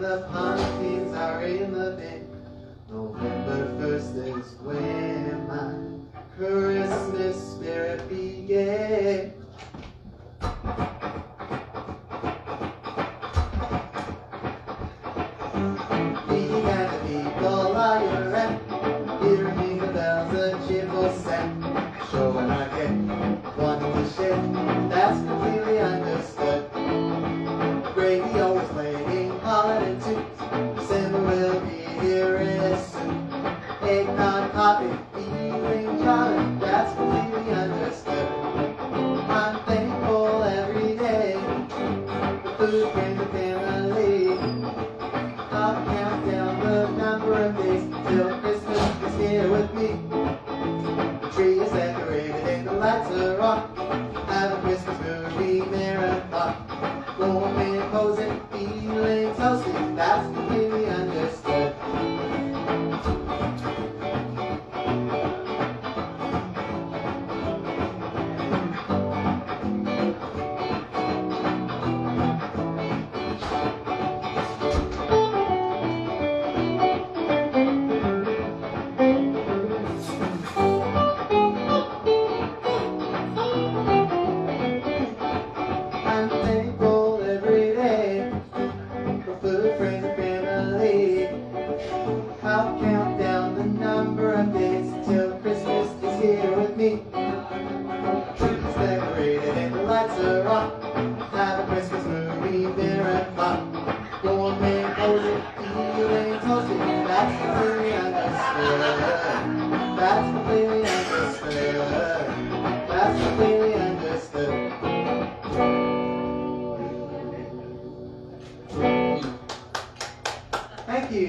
the pumpkins are in the bin. November 1st is when my Christmas spirit began. To people the bells. Showing That's completely understood. I'm thankful every day for and family. I'll count down the number of days till Christmas is here with me. The tree is decorated and the lights are on. Have a Christmas movie marathon. Warm and cozy, feeling toasty, that's completely understood. Thankful every day for food, friends, and family. I'll count down the number of days till Christmas is here with me. Thank you.